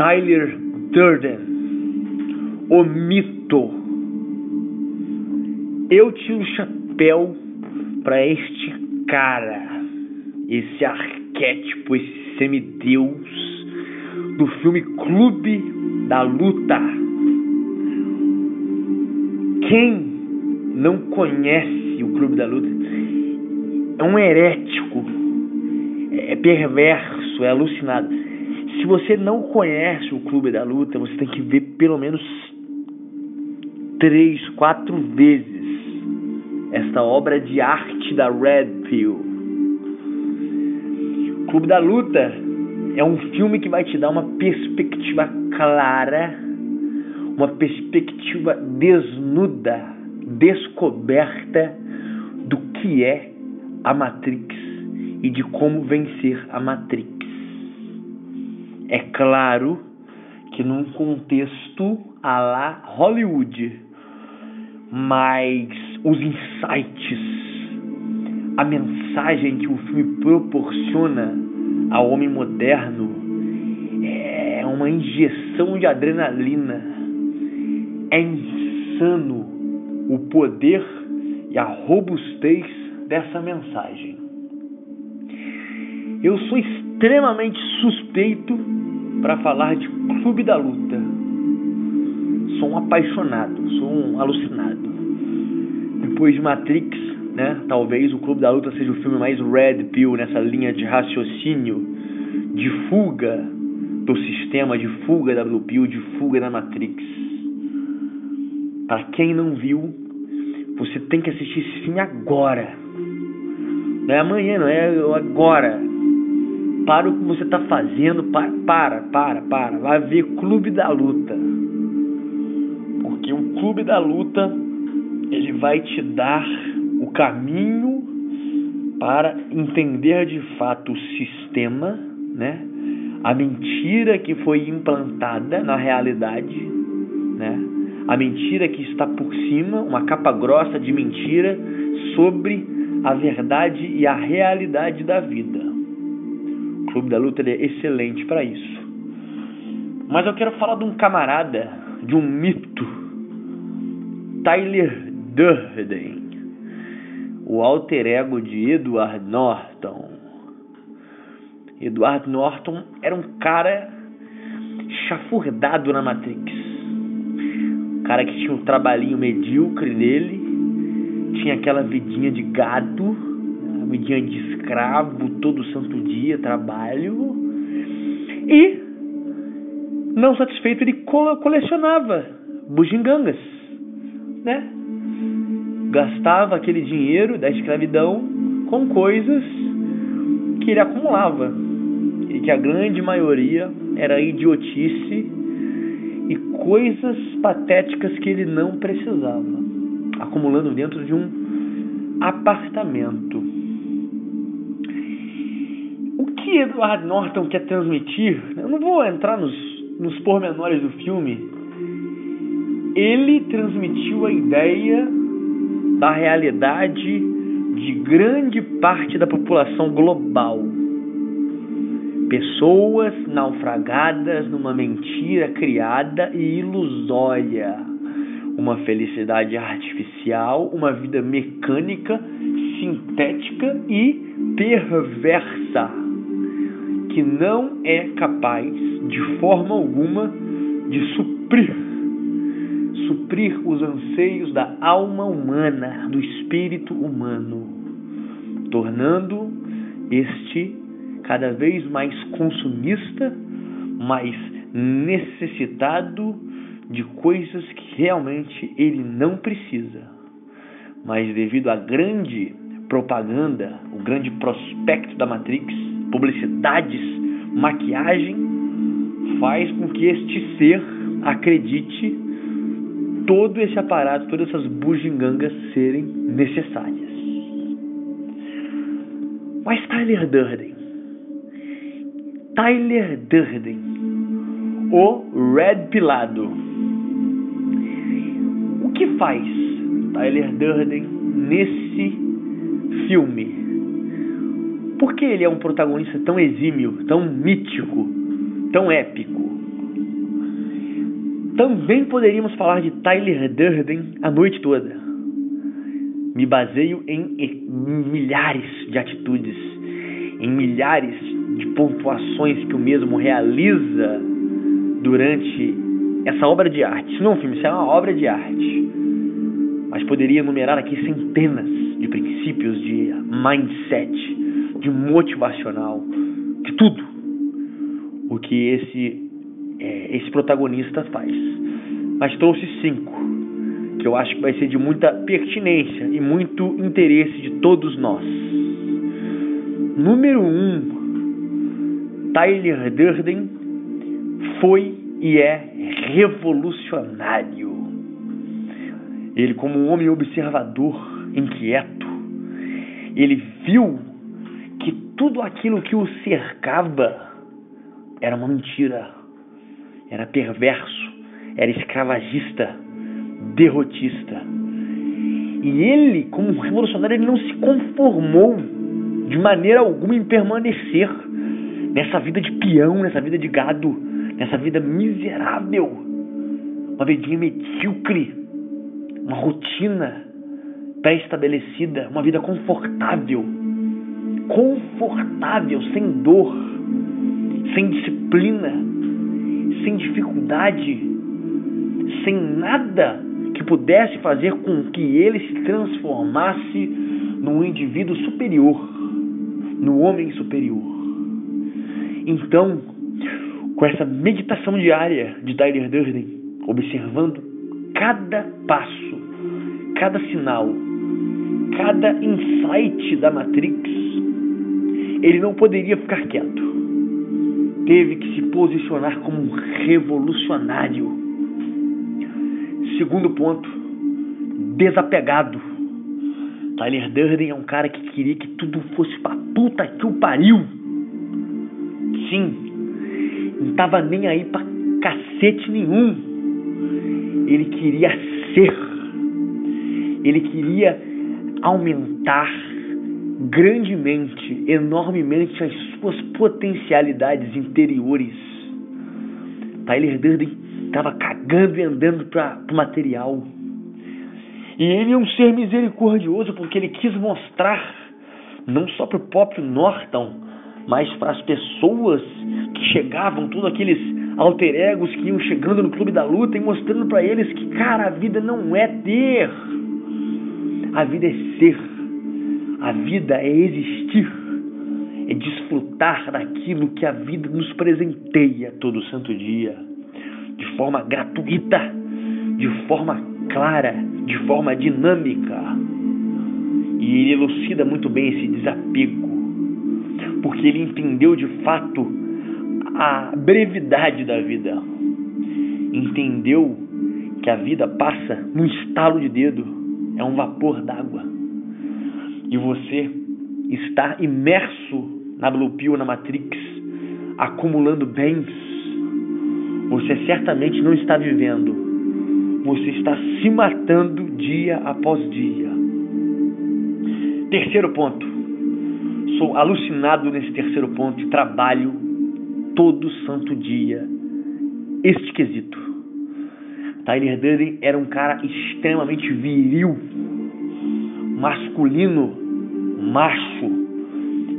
Tyler Durden, o mito. Eu tiro o chapéu para este cara, esse arquétipo, esse semideus do filme Clube da Luta. Quem não conhece o Clube da Luta é um herético, é perverso, é alucinado. Se você não conhece o Clube da Luta, você tem que ver pelo menos três, quatro vezes esta obra de arte da Red Pill. Clube da Luta é um filme que vai te dar uma perspectiva clara, uma perspectiva desnuda, descoberta do que é a Matrix e de como vencer a Matrix. É claro que num contexto a la Hollywood, mas os insights, a mensagem que o filme proporciona ao homem moderno é uma injeção de adrenalina. É insano o poder e a robustez dessa mensagem. Eu sou extremamente suspeito para falar de Clube da Luta. Sou um apaixonado, sou um alucinado. Depois de Matrix, né? Talvez o Clube da Luta seja o filme mais red pill nessa linha de raciocínio, de fuga do sistema, de fuga da Blue Pill, de fuga da Matrix. Para quem não viu, você tem que assistir esse filme agora. Não é amanhã, não é agora para o que você está fazendo, para, para, para, para, vai ver Clube da Luta. Porque o Clube da Luta, ele vai te dar o caminho para entender de fato o sistema, né? A mentira que foi implantada na realidade, né? A mentira que está por cima, uma capa grossa de mentira sobre a verdade e a realidade da vida. Clube da Luta é excelente para isso. Mas eu quero falar de um camarada, de um mito, Tyler Durden, o alter ego de Edward Norton. Edward Norton era um cara chafurdado na Matrix. Um cara que tinha um trabalhinho medíocre dele, tinha aquela vidinha de gado, vidinha de escravo todo santo dia, trabalho. E, não satisfeito, ele colecionava bugigangas, né? Gastava aquele dinheiro da escravidão com coisas que ele acumulava e que a grande maioria era idiotice e coisas patéticas que ele não precisava, acumulando dentro de um apartamento que Edward Norton quer transmitir, eu não vou entrar nos, nos pormenores do filme, ele transmitiu a ideia da realidade de grande parte da população global. Pessoas naufragadas numa mentira criada e ilusória. Uma felicidade artificial, uma vida mecânica, sintética e perversa que não é capaz, de forma alguma, de suprir suprir os anseios da alma humana, do espírito humano, tornando este cada vez mais consumista, mais necessitado de coisas que realmente ele não precisa. Mas devido à grande propaganda, o grande prospecto da Matrix, publicidades, maquiagem, faz com que este ser acredite todo esse aparato, todas essas bugigangas serem necessárias. Mas Tyler Durden, Tyler Durden, o Red Pilado, o que faz Tyler Durden nesse filme? Por que ele é um protagonista tão exímio, tão mítico, tão épico? Também poderíamos falar de Tyler Durden a noite toda. Me baseio em milhares de atitudes, em milhares de pontuações que o mesmo realiza durante essa obra de arte. Isso não é um filme, isso é uma obra de arte. Mas poderia enumerar aqui centenas de princípios de mindset, de motivacional, de tudo o que esse é, esse protagonista faz. Mas trouxe cinco, que eu acho que vai ser de muita pertinência e muito interesse de todos nós. Número um, Tyler Durden foi e é revolucionário. Ele, como um homem observador, inquieto, ele viu tudo aquilo que o cercava era uma mentira era perverso, era escravagista, derrotista. E ele, como revolucionário, ele não se conformou de maneira alguma em permanecer nessa vida de peão, nessa vida de gado, nessa vida miserável, uma vidinha medíocre, uma rotina pré-estabelecida, uma vida confortável, confortável, sem dor, sem disciplina, sem dificuldade, sem nada que pudesse fazer com que ele se transformasse num indivíduo superior, no homem superior. Então, com essa meditação diária de Tyler Durden, observando cada passo, cada sinal, cada insight da Matrix, ele não poderia ficar quieto teve que se posicionar como um revolucionário. Segundo ponto, desapegado. Tyler Durden é um cara que queria que tudo fosse pra puta que o pariu. Sim, não tava nem aí pra cacete nenhum. Ele queria ser. Ele queria aumentar grandemente, enormemente as suas potencialidades interiores. Tyler Durden estava cagando e andando para o material. E ele é um ser misericordioso porque ele quis mostrar, não só para o próprio Norton, mas para as pessoas que chegavam, todos aqueles alter egos que iam chegando no clube da luta e mostrando para eles que, cara, a vida não é ter, a vida é ser, a vida é existir é desfrutar daquilo que a vida nos presenteia todo santo dia, de forma gratuita, de forma clara, de forma dinâmica. E ele elucida muito bem esse desapego, porque ele entendeu de fato a brevidade da vida. Entendeu que a vida passa num estalo de dedo, é um vapor d'água. E você está imerso na Blue Pill, na Matrix, acumulando bens, você certamente não está vivendo. Você está se matando dia após dia. Terceiro ponto. Sou alucinado nesse terceiro ponto e trabalho todo santo dia este quesito. Tyler Durden era um cara extremamente viril, masculino, macho,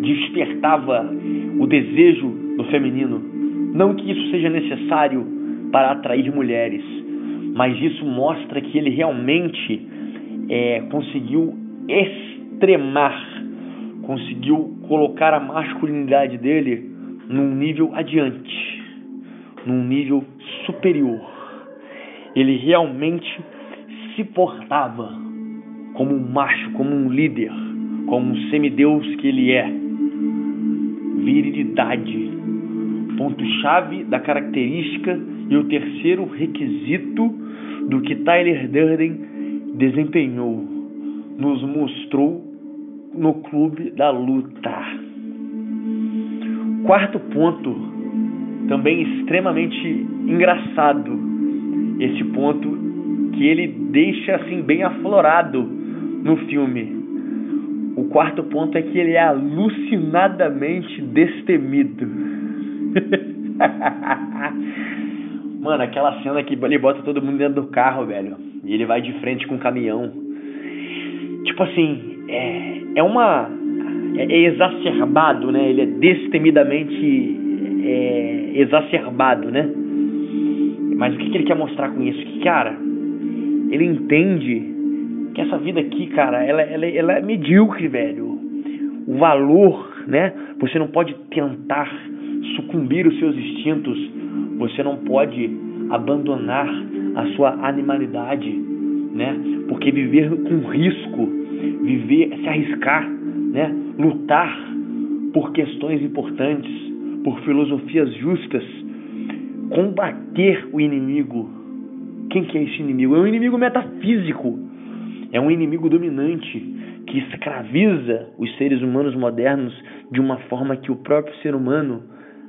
despertava o desejo do feminino. Não que isso seja necessário para atrair mulheres, mas isso mostra que ele realmente é, conseguiu extremar, conseguiu colocar a masculinidade dele num nível adiante, num nível superior. Ele realmente se portava como um macho, como um líder, como um semideus que ele é. Virilidade, ponto-chave da característica e o terceiro requisito do que Tyler Durden desempenhou, nos mostrou no clube da luta. Quarto ponto, também extremamente engraçado, esse ponto que ele deixa assim bem aflorado no filme o quarto ponto é que ele é alucinadamente destemido. Mano, aquela cena que ele bota todo mundo dentro do carro, velho. E ele vai de frente com o caminhão. Tipo assim, é, é uma. É, é exacerbado, né? Ele é destemidamente é, exacerbado, né? Mas o que, que ele quer mostrar com isso? Que, cara, ele entende que essa vida aqui, cara, ela, ela, ela é medíocre, velho. O valor, né? Você não pode tentar sucumbir os seus instintos. Você não pode abandonar a sua animalidade, né? Porque viver com risco, viver, se arriscar, né? Lutar por questões importantes, por filosofias justas, combater o inimigo. Quem que é esse inimigo? É um inimigo metafísico. É um inimigo dominante que escraviza os seres humanos modernos de uma forma que o próprio ser humano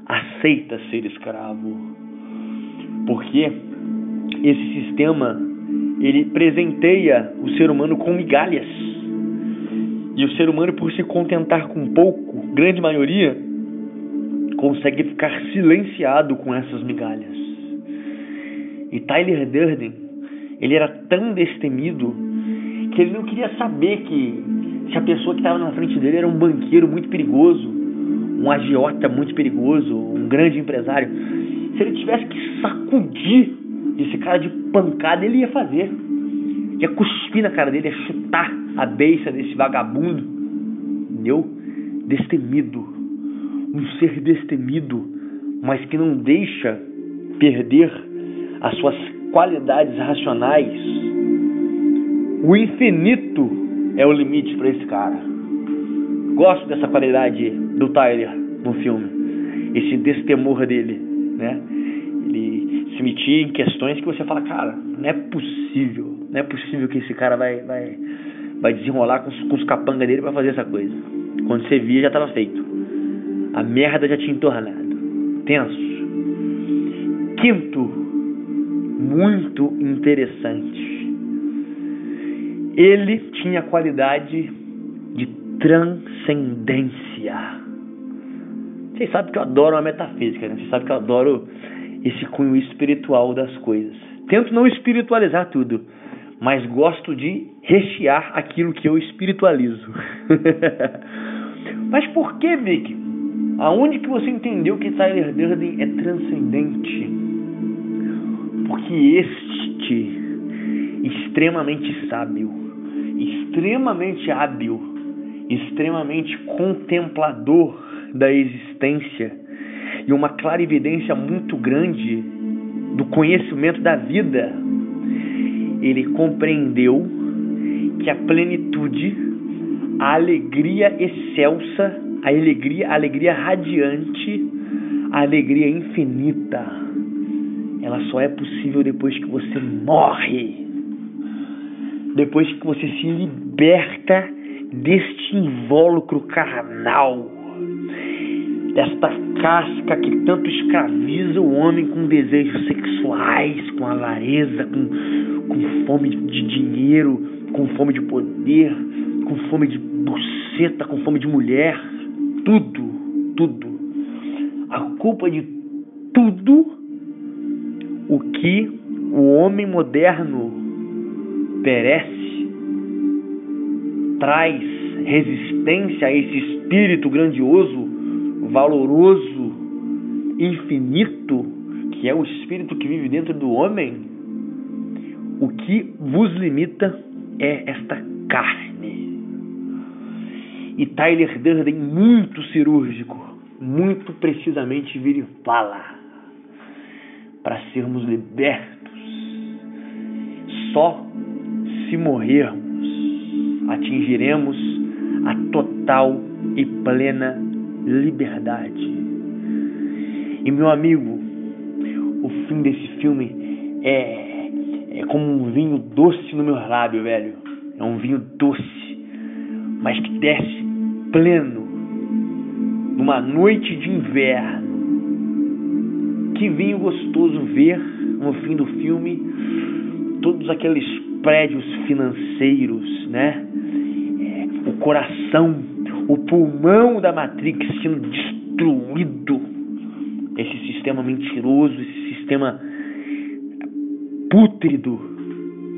aceita ser escravo. Porque esse sistema ele presenteia o ser humano com migalhas. E o ser humano, por se contentar com pouco, grande maioria, consegue ficar silenciado com essas migalhas. E Tyler Durden, ele era tão destemido que ele não queria saber que se a pessoa que estava na frente dele era um banqueiro muito perigoso, um agiota muito perigoso, um grande empresário. Se ele tivesse que sacudir esse cara de pancada, ele ia fazer. Ia cuspir na cara dele, ia chutar a beiça desse vagabundo. Entendeu? Destemido. Um ser destemido, mas que não deixa perder as suas qualidades racionais. O infinito é o limite para esse cara. Gosto dessa qualidade do Tyler no filme, esse destemor dele, né? Ele se metia em questões que você fala, cara, não é possível, não é possível que esse cara vai vai vai desenrolar com, com os capangas dele para fazer essa coisa. Quando você via já estava feito. A merda já tinha entornado. Tenso. Quinto, muito interessante. Ele tinha a qualidade de transcendência. Vocês sabem que eu adoro a metafísica, né? Vocês sabem que eu adoro esse cunho espiritual das coisas. Tento não espiritualizar tudo, mas gosto de rechear aquilo que eu espiritualizo. mas por que, Vic? Aonde que você entendeu que Tyler Durden é transcendente? Porque este extremamente sábio, extremamente hábil, extremamente contemplador da existência e uma clarividência muito grande do conhecimento da vida, ele compreendeu que a plenitude, a alegria excelsa, a alegria, a alegria radiante, a alegria infinita, ela só é possível depois que você morre. Depois que você se liberta deste invólucro carnal desta casca que tanto escraviza o homem com desejos sexuais, com avareza, com, com fome de dinheiro, com fome de poder, com fome de buceta, com fome de mulher, tudo, tudo. A culpa de tudo o que o homem moderno perece traz resistência a esse espírito grandioso valoroso, infinito, que é o espírito que vive dentro do homem, o que vos limita é esta carne. E Tyler Durden, muito cirúrgico, muito precisamente, vira e fala: para sermos libertos, só se morrermos atingiremos a total e plena liberdade. E meu amigo, o fim desse filme é, é como um vinho doce no meu lábio, velho. É um vinho doce, mas que desce pleno numa noite de inverno. Que vinho gostoso ver no fim do filme todos aqueles prédios financeiros, né? É, o coração o pulmão da Matrix sendo destruído. Esse sistema mentiroso, esse sistema pútrido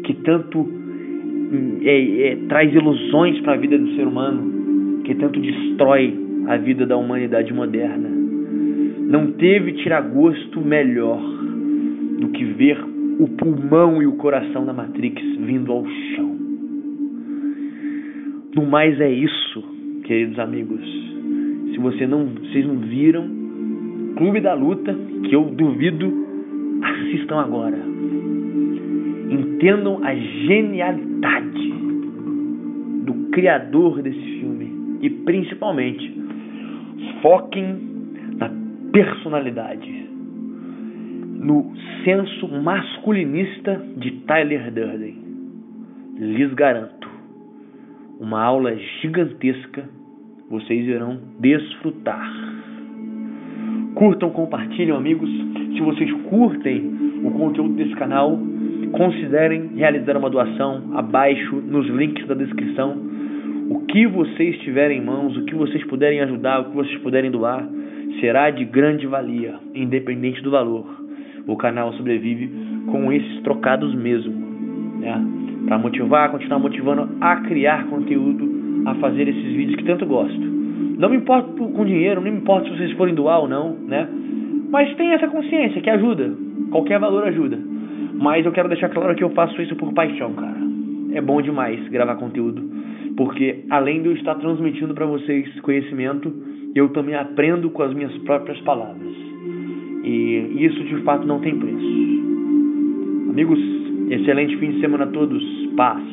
que tanto hum, é, é, traz ilusões para a vida do ser humano, que tanto destrói a vida da humanidade moderna. Não teve tiragosto melhor do que ver o pulmão e o coração da Matrix vindo ao chão. No mais é isso, queridos amigos. Se você não, vocês não viram Clube da Luta, que eu duvido, assistam agora. Entendam a genialidade do criador desse filme e principalmente foquem na personalidade, no senso masculinista de Tyler Durden. Lhes garanto, uma aula gigantesca vocês irão desfrutar. Curtam, compartilhem, amigos. Se vocês curtem o conteúdo desse canal, considerem realizar uma doação abaixo nos links da descrição. O que vocês tiverem em mãos, o que vocês puderem ajudar, o que vocês puderem doar, será de grande valia, independente do valor. O canal sobrevive com esses trocados mesmo, né? Para motivar, continuar motivando a criar conteúdo, a fazer esses vídeos que tanto gosto. Não me importo com dinheiro, não me importa se vocês forem doar ou não, né? Mas tem essa consciência que ajuda. Qualquer valor ajuda. Mas eu quero deixar claro que eu faço isso por paixão, cara. É bom demais gravar conteúdo, porque além de eu estar transmitindo para vocês conhecimento, eu também aprendo com as minhas próprias palavras. E isso de fato não tem preço. Amigos, excelente fim de semana a todos. Paz.